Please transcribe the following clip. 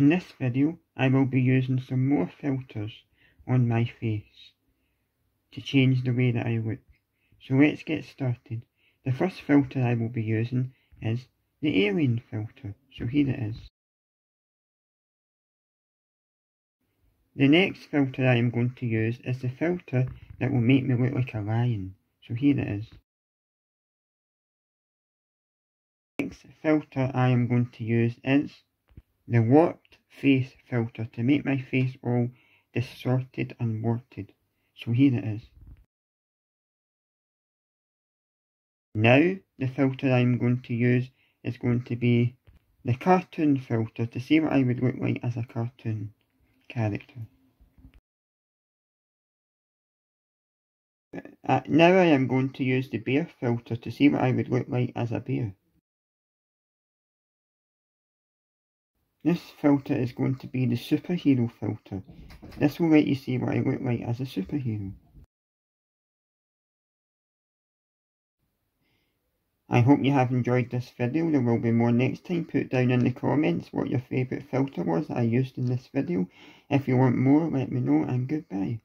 In this video, I will be using some more filters on my face to change the way that I look. So let's get started. The first filter I will be using is the alien filter. So here it is. The next filter I am going to use is the filter that will make me look like a lion. So here it is. The next filter I am going to use is the warped face filter to make my face all distorted and warped. So here it is. Now the filter I'm going to use is going to be the cartoon filter to see what I would look like as a cartoon character. Uh, now I am going to use the bear filter to see what I would look like as a bear. This filter is going to be the superhero filter. This will let you see what I look like as a superhero. I hope you have enjoyed this video. There will be more next time. Put down in the comments what your favourite filter was I used in this video. If you want more, let me know and goodbye.